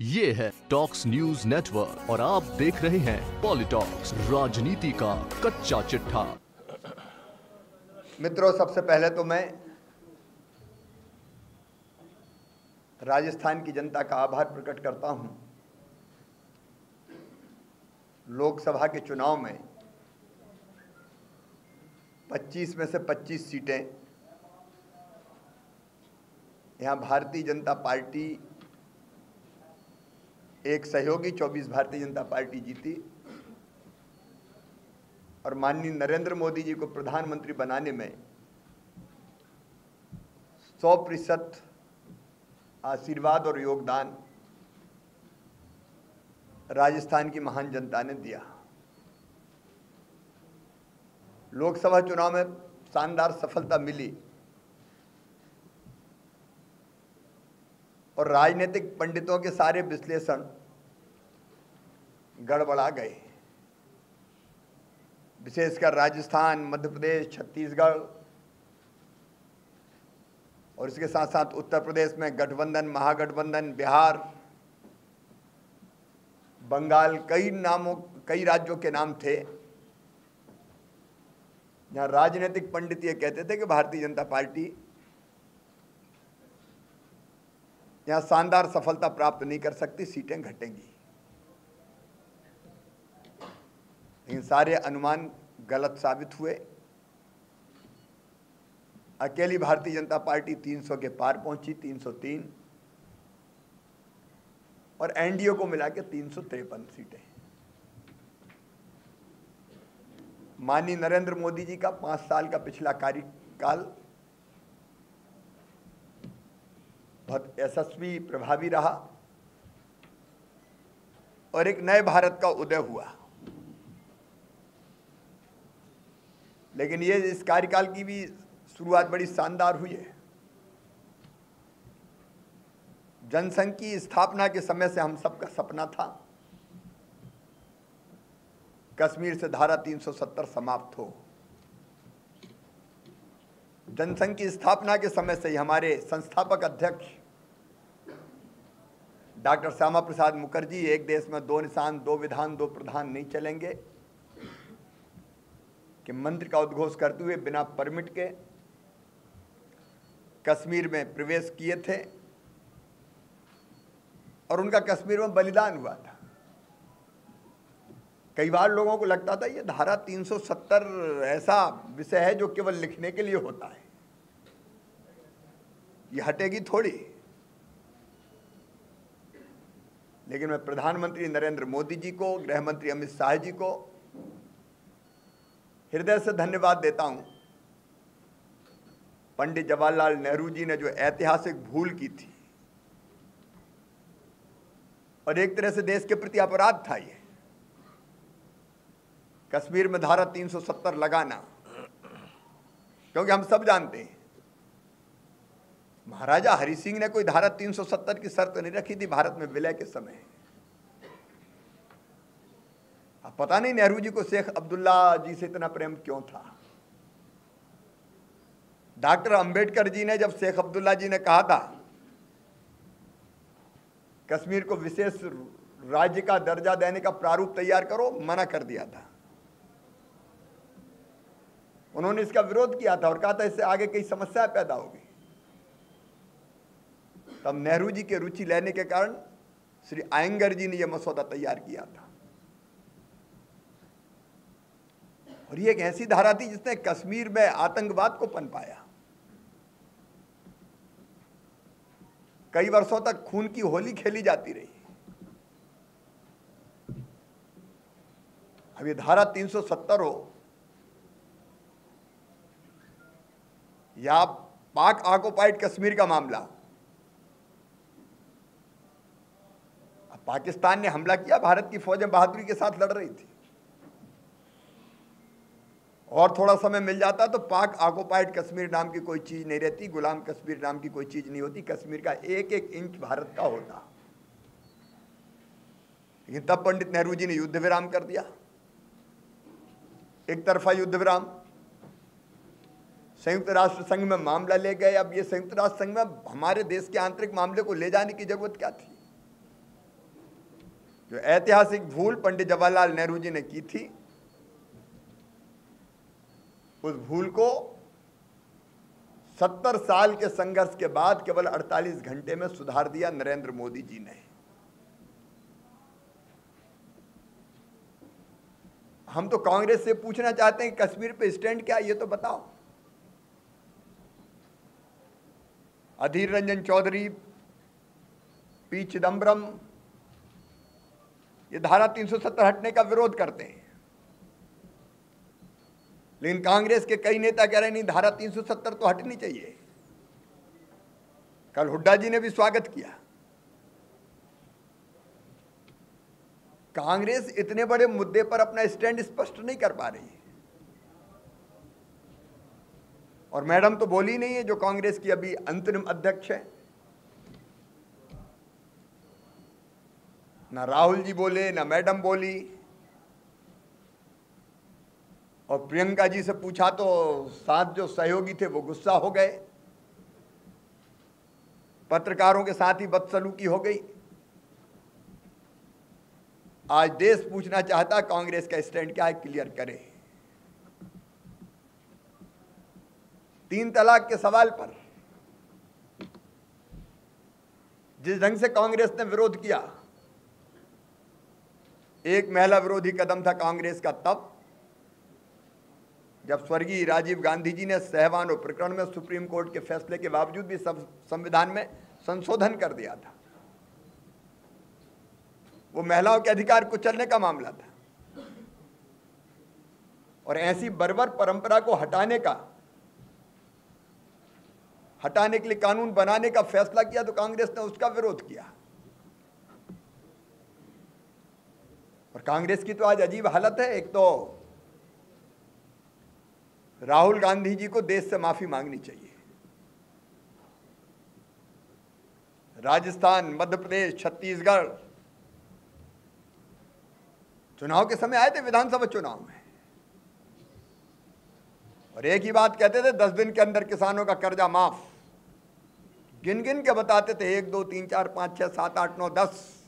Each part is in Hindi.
ये है टॉक्स न्यूज़ नेटवर्क और आप देख रहे हैं पॉलिटॉक्स राजनीति का कच्चा चिट्ठा। मित्रों, सबसे पहले तो मैं राजस्थान की जनता का आभार प्रकट करता हूँ। लोकसभा के चुनाव में 25 में से 25 सीटें, यहाँ भारतीय जनता पार्टी एक सहयोगी 24 भारतीय जनता पार्टी जीती और माननीय नरेंद्र मोदी जी को प्रधानमंत्री बनाने में 100 प्रतिशत आशीर्वाद और योगदान राजस्थान की महान जनता ने दिया। लोकसभा चुनाव में शानदार सफलता मिली। और राजनीतिक पंडितों के सारे विश्लेषण गड़बड़ा गए। विशेषकर राजस्थान मध्य प्रदेश छत्तीसगढ़ और इसके साथ साथ उत्तर प्रदेश में गठबंधन, महागठबंधन, बिहार, बंगाल, कई नामों, कई राज्यों के नाम थे। जहाँ राजनीतिक पंडित ये कहते थे कि भारतीय जनता पार्टी यहाँ शानदार सफलता प्राप्त नहीं कर सकती, सीटें घटेंगी। लेकिन सारे अनुमान गलत साबित हुए। अकेली भारतीय जनता पार्टी 300 के पार पहुँची 303 और एनडीए को मिला के तीन सौ तिरपन सीटें। माननीय नरेंद्र मोदी जी का पाँच साल का पिछला कार्यकाल बहुत यशस्वी, प्रभावी रहा और एक नए भारत का उदय हुआ। लेकिन ये इस कार्यकाल की भी शुरुआत बड़ी शानदार हुई है। जनसंघ की स्थापना के समय से हम सबका सपना था। कश्मीर से धारा 370 समाप्त हो। जनसंघ की स्थापना के समय से ही हमारे संस्थापक अध्यक्ष डॉक्टर श्यामा प्रसाद मुखर्जी, एक देश में दो निशान, दो विधान, दो प्रधान नहीं चलेंगे। कि मंत्र का उद्घोष करते हुए बिना परमिट के कश्मीर में प्रवेश किए थे और उनका कश्मीर में बलिदान हुआ था। कई बार लोगों को लगता था, ये धारा 370 ऐसा विषय है जो केवल लिखने के लिए होता है। ये हटेगी थोड़ी। लेकिन मैं प्रधानमंत्री नरेंद्र मोदी जी को गृह मंत्री अमित शाह जी को हृदय से धन्यवाद देता हूँ। पंडित जवाहरलाल नेहरू जी ने जो ऐतिहासिक भूल की थी और एक तरह से देश के प्रति अपराध था ये। कश्मीर में धारा 370 लगाना, क्योंकि हम सब जानते हैं महाराजा हरि सिंह ने कोई धारा 370 की शर्त नहीं रखी थी, भारत में विलय के समय। अब पता नहीं नेहरू जी को शेख अब्दुल्ला जी से इतना प्रेम क्यों था? डॉक्टर अंबेडकर जी ने जब शेख अब्दुल्ला जी ने कहा था, कश्मीर को विशेष राज्य का दर्जा देने का प्रारूप तैयार करो, मना कर दिया था। उन्होंने इसका विरोध किया था और कहा था इससे आगे कई समस्याएँ पैदा होगी। तब नेहरू जी के रुचि लेने के कारण श्री आयंगर जी ने यह मसौदा तैयार किया था। और ये एक ऐसी धारा थी जिसने कश्मीर में आतंकवाद को पनपाया। कई वर्षों तक खून की होली खेली जाती रही। अब ये धारा 370 हो, या पाक ऑक्युपाइड कश्मीर का मामला पाकिस्तान ने हमला किया, भारत की फौजें बहादुरी के साथ लड़ रही थी। और थोड़ा समय मिल जाता तो पाक ऑक्युपाइड कश्मीर नाम की कोई चीज़ नहीं रहती, गुलाम कश्मीर नाम की कोई चीज़ नहीं होती, कश्मीर का एक एक इंच भारत का होता। लेकिन तब पंडित नेहरू जी ने युद्ध विराम कर दिया। एक तरफा युद्ध विराम। संयुक्त राष्ट्र संघ में मामला ले गए। अब ये संयुक्त राष्ट्र संघ में हमारे देश के आंतरिक मामले को ले जाने की ज़रूरत क्या थी? जो ऐतिहासिक भूल पंडित जवाहरलाल नेहरू जी ने की थी? उस भूल को सत्तर साल के संघर्ष के बाद केवल 48 घंटे में सुधार दिया नरेंद्र मोदी जी ने। हम तो कांग्रेस से पूछना चाहते हैं कश्मीर पे स्टैंड क्या ये तो बताओ। अधीर रंजन चौधरी, पी चिदम्बरम ये धारा 370 हटने का विरोध करते हैं। लेकिन कांग्रेस के कई नेता कह रहे हैं, नहीं, धारा 370 तो हटनी चाहिए। कल हुड्डा जी ने भी स्वागत किया। कांग्रेस इतने बड़े मुद्दे पर अपना स्टैंड स्पष्ट नहीं कर पा रही और मैडम तो बोली नहीं है जो कांग्रेस की अभी अंतरिम अध्यक्ष है। ना राहुल जी बोले, ना मैडम बोली। और प्रियंका जी से पूछा तो साथ जो सहयोगी थे वो गुस्सा हो गए। पत्रकारों के साथ ही बदसलूकी हो गई। आज देश पूछना चाहता, कांग्रेस का स्टैंड क्या है, क्लियर करे। तीन तलाक के सवाल पर जिस ढंग से कांग्रेस ने विरोध किया एक महिला विरोधी कदम था कांग्रेस का तब, जब स्वर्गीय राजीव गांधी जी ने सहवान प्रकरण में सुप्रीम कोर्ट के फैसले के बावजूद भी संविधान में संशोधन कर दिया था। वो महिलाओं के अधिकार कुचलने का मामला था। और ऐसी बर्बर परंपरा को हटाने का, हटाने के लिए कानून बनाने का फैसला किया तो कांग्रेस ने उसका विरोध किया। और कांग्रेस की तो आज अजीब हालत है। एक तो राहुल गांधी जी को देश से माफ़ी मांगनी चाहिए। राजस्थान मध्य प्रदेश छत्तीसगढ़ चुनाव के समय आए थे विधानसभा चुनाव में। और एक ही बात कहते थे, दस दिन के अंदर किसानों का कर्जा माफ़। गिन गिन के बताते थे, एक, दो, तीन, चार, पाँच, छह, सात, आठ, नौ, दस।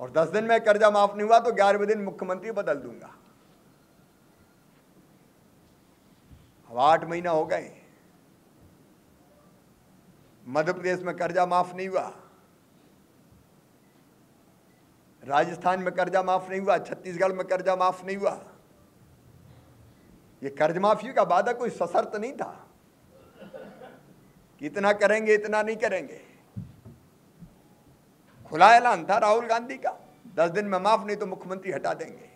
और दस दिन में कर्जा माफ़ नहीं हुआ तो ग्यारहवें दिन मुख्यमंत्री बदल दूँगा। अब आठ महीना हो गए। मध्य प्रदेश में कर्जा माफ़ नहीं हुआ। राजस्थान में कर्जा माफ़ नहीं हुआ, छत्तीसगढ़ में कर्जा माफ़ नहीं हुआ। ये कर्ज माफ़ी का वादा कोई सशर्त नहीं था। कि इतना करेंगे, इतना नहीं करेंगे। खुला ऐलान था राहुल गांधी का। दस दिन में माफ़, नहीं तो मुख्यमंत्री हटा देंगे।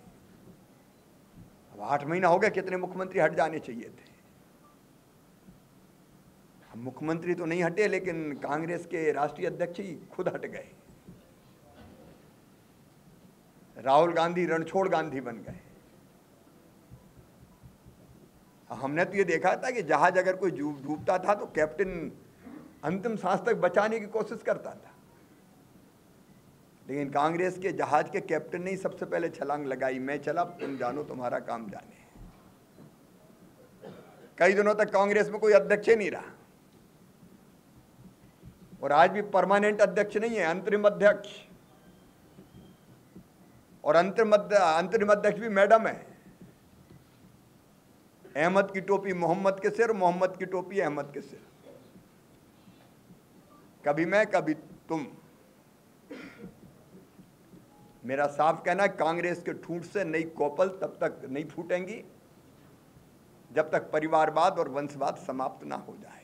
अब आठ महीना हो गया कितने मुख्यमंत्री हट जाने चाहिए थे। हम मुख्यमंत्री तो नहीं हटे, लेकिन कांग्रेस के राष्ट्रीय अध्यक्ष ही खुद हट गए। राहुल गांधी रणछोड़ गांधी बन गए। हमने तो ये देखा था कि जहाज़ अगर कोई डूबता था तो कैप्टन अंतिम सांस तक बचाने की कोशिश करता था। लेकिन कांग्रेस के जहाज़ के कैप्टन ने ही सबसे पहले छलांग लगाई। मैं चला, तुम जानो, तुम्हारा काम जाने कई दिनों तक कांग्रेस में कोई अध्यक्ष नहीं रहा। और आज भी परमानेंट अध्यक्ष नहीं है, अंतरिम अध्यक्ष। और अंतरिम अंतरिम अध्यक्ष भी मैडम है। अहमद की टोपी मोहम्मद के सिर, मोहम्मद की टोपी अहमद के सिर। कभी मैं, कभी तुम। मेरा साफ़ कहना है, कांग्रेस के ठूंठ से नई कोपल तब तक नहीं फूटेंगी, जब तक परिवारवाद और वंशवाद समाप्त ना हो जाए।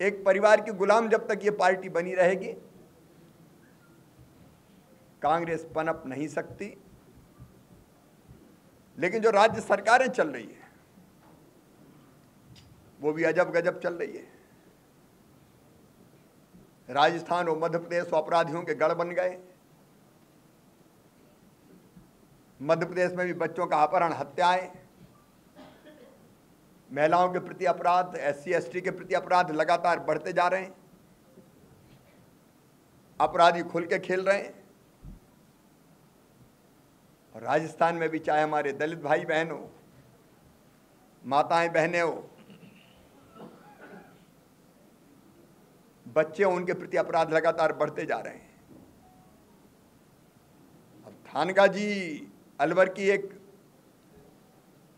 एक परिवार की गुलाम जब तक ये पार्टी बनी रहेगी, कांग्रेस पनप नहीं सकती। लेकिन जो राज्य सरकारें चल रही है, वो भी अजब गजब चल रही है। राजस्थान और मध्य प्रदेश अपराधियों के गढ़ बन गए। मध्य प्रदेश में भी बच्चों का अपहरण, हत्याएँ, महिलाओं के प्रति अपराध एस सी के प्रति अपराध लगातार बढ़ते जा रहे हैं। अपराधी खुल के खेल रहे हैं। और राजस्थान में भी चाहे हमारे दलित भाई बहन हो माताएँ बहनें हो बच्चे उनके प्रति अपराध लगातार बढ़ते जा रहे हैं। अब थानगा जी अलवर की एक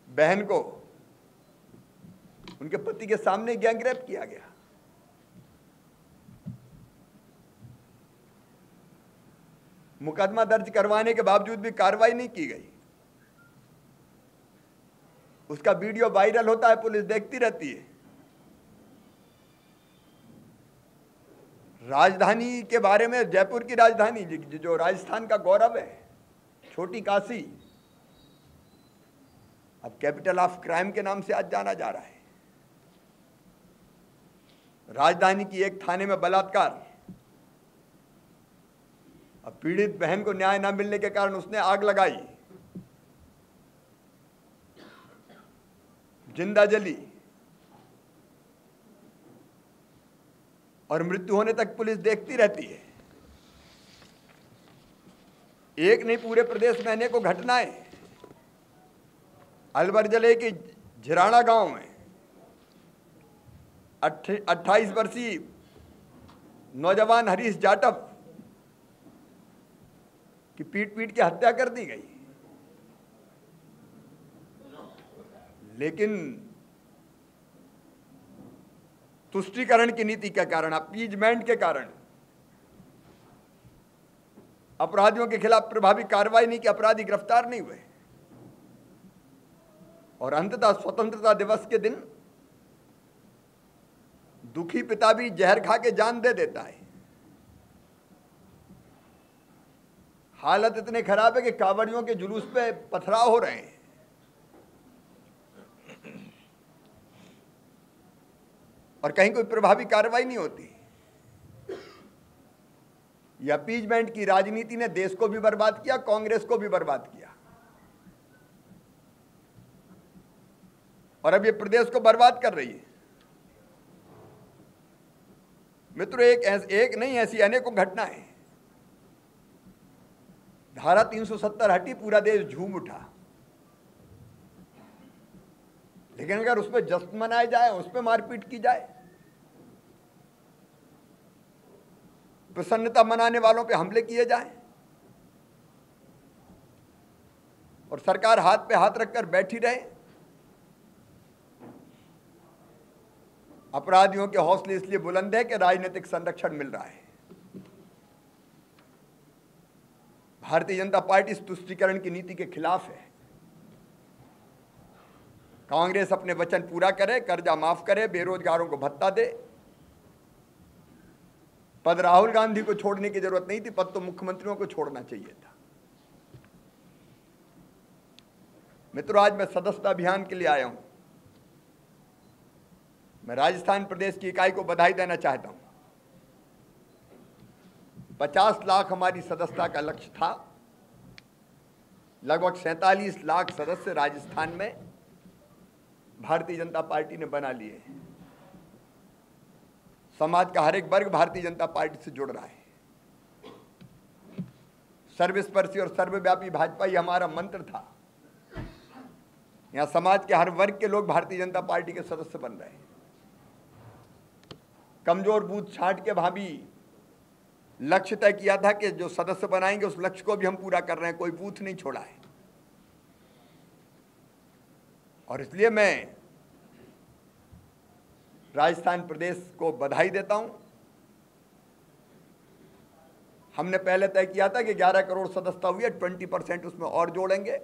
बहन को उनके पति के सामने गैंगरेप किया गया। मुकदमा दर्ज करवाने के बावजूद भी कार्रवाई नहीं की गई। उसका वीडियो वायरल होता है, पुलिस देखती रहती है। राजधानी के बारे में, जयपुर की राजधानी, जो राजस्थान का गौरव है, छोटी काशी। अब कैपिटल ऑफ़ क्राइम के नाम से आज जाना जा रहा है। राजधानी की एक थाने में बलात्कार। अब पीड़ित बहन को न्याय न मिलने के कारण उसने आग लगाई। ज़िंदा जली। और मृत्यु होने तक पुलिस देखती रहती है। एक नहीं, पूरे प्रदेश में अनेकों घटनाएँ। अलवर ज़िले के झिराना गाँव में अट्ठाईस वर्षीय नौजवान हरीश जाटव की पीट पीट के हत्या कर दी गई। लेकिन तुष्टिकरण की नीति के कारण, अपीजमेंट के कारण। अपराधियों के खिलाफ प्रभावी कार्रवाई नहीं की अपराधी गिरफ़्तार नहीं हुए। और अंततः स्वतंत्रता दिवस के दिन दुखी पिता भी जहर खा के जान दे देता है। हालत इतने खराब है कि कांवड़ियों के जुलूस पे पथराव हो रहे हैं। और कहीं कोई प्रभावी कार्रवाई नहीं होती। अपीजमेंट की राजनीति ने देश को भी बर्बाद किया, कांग्रेस को भी बर्बाद किया। और अब ये प्रदेश को बर्बाद कर रही है। मित्रों, एक एक नहीं, ऐसी अनेकों घटनाएँ। धारा 370 हटी, पूरा देश झूम उठा। लेकिन अगर उस पर जश्न मनाया जाए, उस पर मारपीट की जाए, प्रसन्नता मनाने वालों पे हमले किए जाए, और सरकार हाथ पे हाथ रखकर बैठी रहे, अपराधियों के हौसले इसलिए बुलंद है कि राजनीतिक संरक्षण मिल रहा है। भारतीय जनता पार्टी इस तुष्टिकरण की नीति के खिलाफ है। कांग्रेस अपने वचन पूरा करे, कर्जा माफ़ करे, बेरोजगारों को भत्ता दे। पद राहुल गांधी को छोड़ने की ज़रूरत नहीं थी, पद तो मुख्यमंत्रियों को छोड़ना चाहिए था। मित्रों, आज मैं सदस्यता अभियान के लिए आया हूँ। मैं राजस्थान प्रदेश की इकाई को बधाई देना चाहता हूँ। पचास लाख हमारी सदस्यता का लक्ष्य था। लगभग सैतालीस लाख सदस्य राजस्थान में भारतीय जनता पार्टी ने बना लिए समाज का हर एक वर्ग भारतीय जनता पार्टी से जुड़ रहा है। सर्वस्पर्शी और सर्वव्यापी भाजपा ही हमारा मंत्र था। यहाँ समाज के हर वर्ग के लोग भारतीय जनता पार्टी के सदस्य बन रहे हैं। कमज़ोर बूथ छाट के भाभी लक्ष्य तय किया था कि जो सदस्य बनाएँगे, उस लक्ष्य को भी हम पूरा कर रहे हैं। कोई बूथ नहीं छोड़ा है। और इसलिए मैं राजस्थान प्रदेश को बधाई देता हूँ। हमने पहले तय किया था कि 11 करोड़ सदस्यता हुई है 20 परसेंट उसमें और जोड़ेंगे।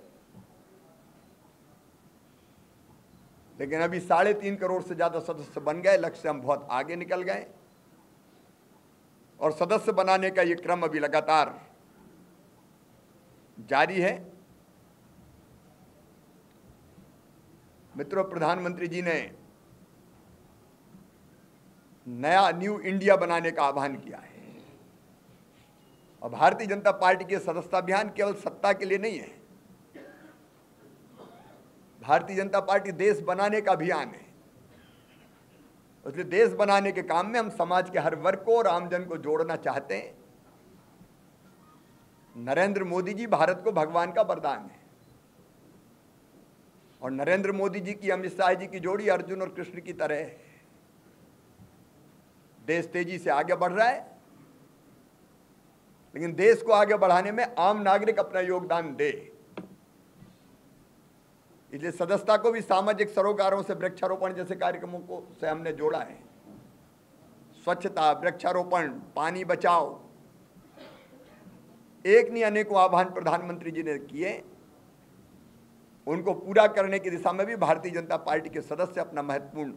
लेकिन अभी साढ़े तीन करोड़ से ज़्यादा सदस्य बन गए, लक्ष्य हम बहुत आगे निकल गए। और सदस्य बनाने का ये क्रम अभी लगातार जारी है। मित्रों प्रधानमंत्री जी ने नया न्यू इंडिया बनाने का आह्वान किया है। और भारतीय जनता पार्टी के सदस्यता अभियान केवल सत्ता के लिए नहीं है, भारतीय जनता पार्टी देश बनाने का अभियान है। इसलिए देश बनाने के काम में हम समाज के हर वर्ग को और आमजन को जोड़ना चाहते हैं। नरेंद्र मोदी जी भारत को भगवान का वरदान है। और नरेंद्र मोदी जी की, अमित शाह जी की जोड़ी अर्जुन और कृष्ण की तरह है। देश तेज़ी से आगे बढ़ रहा है, लेकिन देश को आगे बढ़ाने में आम नागरिक अपना योगदान दे। इसलिए सदस्यता को भी सामाजिक सरोकारों से, वृक्षारोपण जैसे कार्यक्रमों को से हमने जोड़ा है। स्वच्छता, वृक्षारोपण, पानी बचाओ, एक नहीं अनेकों आह्वान प्रधानमंत्री जी ने किए। उनको पूरा करने की दिशा में भी भारतीय जनता पार्टी के सदस्य अपना महत्वपूर्ण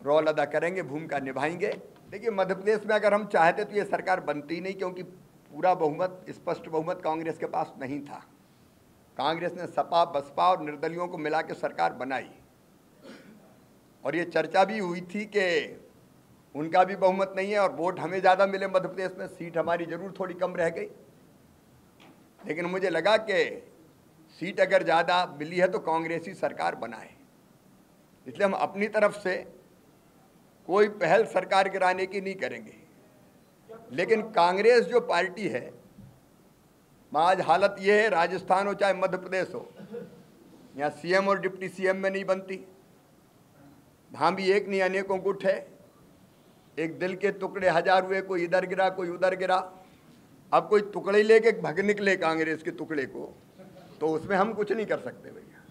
रोल अदा करेंगे, भूमिका निभाएँगे। देखिए मध्य प्रदेश में अगर हम चाहते तो ये सरकार बनती नहीं, क्योंकि पूरा बहुमत, स्पष्ट बहुमत कांग्रेस के पास नहीं था। कांग्रेस ने सपा, बसपा और निर्दलियों को मिला के सरकार बनाई। और ये चर्चा भी हुई थी कि उनका भी बहुमत नहीं है और वोट हमें ज़्यादा मिले मध्य प्रदेश में, सीट हमारी ज़रूर थोड़ी कम रह गई। लेकिन मुझे लगा कि सीट अगर ज़्यादा मिली है तो कांग्रेस सरकार बनाए। इसलिए हम अपनी तरफ़ से कोई पहल सरकार गिराने की नहीं करेंगे। लेकिन कांग्रेस जो पार्टी है, आज हालत ये है, राजस्थान हो चाहे मध्य प्रदेश हो, यहाँ सीएम और डिप्टी सीएम में नहीं बनती। वहाँ भी एक नहीं, अनेकों गुट है। एक दिल के टुकड़े, हज़ार हुए, कोई इधर गिरा, कोई उधर गिरा। अब कोई टुकड़े लेके भग निकले कांग्रेस के टुकड़े को तो उसमें हम कुछ नहीं कर सकते भैया।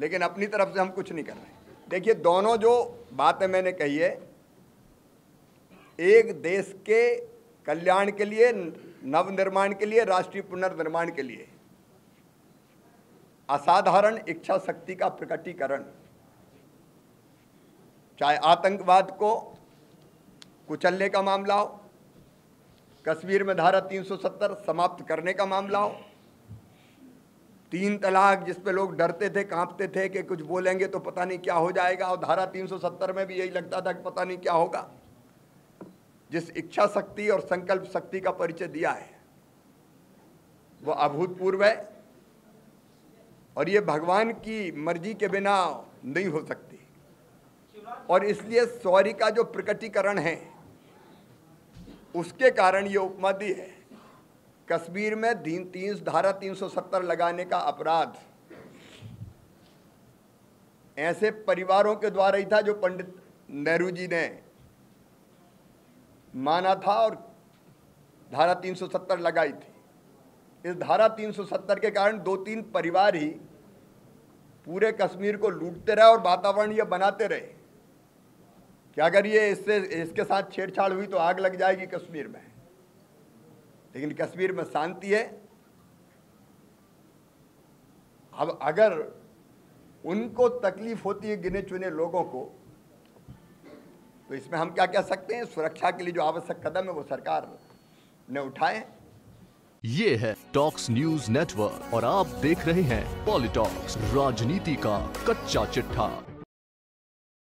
लेकिन अपनी तरफ़ से हम कुछ नहीं कर रहे। देखिए, दोनों जो बातें मैंने कही है, एक देश के कल्याण के लिए नव निर्माण के लिए, राष्ट्रीय पुनर्निर्माण के लिए, असाधारण इच्छा शक्ति का प्रकटीकरण, चाहे आतंकवाद को कुचलने का मामला हो, कश्मीर में धारा 370 समाप्त करने का मामला हो तीन तलाक जिस पे लोग डरते थे, कांपते थे कि कुछ बोलेंगे तो पता नहीं क्या हो जाएगा, और धारा 370 में भी यही लगता था कि पता नहीं क्या होगा। जिस इच्छा शक्ति और संकल्प शक्ति का परिचय दिया है, वो अभूतपूर्व है, और ये भगवान की मर्ज़ी के बिना नहीं हो सकती। और इसलिए सौरी का जो प्रकटीकरण है, उसके कारण ये उपमा दी है। कश्मीर में तीन तीन, धारा 370 लगाने का अपराध। ऐसे परिवारों के द्वारा ही था जो पंडित नेहरू जी ने माना था और धारा 370 लगाई थी। इस धारा 370 के कारण दो तीन परिवार ही पूरे कश्मीर को लूटते रहे और वातावरण ये बनाते रहे। कि अगर ये इससे, इसके साथ छेड़छाड़ हुई तो आग लग जाएगी कश्मीर में। लेकिन कश्मीर में शांति है। अब अगर उनको तकलीफ़ होती है गिने चुने लोगों को तो इसमें हम क्या कह सकते हैं? सुरक्षा के लिए जो आवश्यक कदम है वो सरकार ने उठाए। ये है टॉक्स न्यूज़ नेटवर्क और आप देख रहे हैं पॉलिटॉक्स, राजनीति का कच्चा चिट्ठा।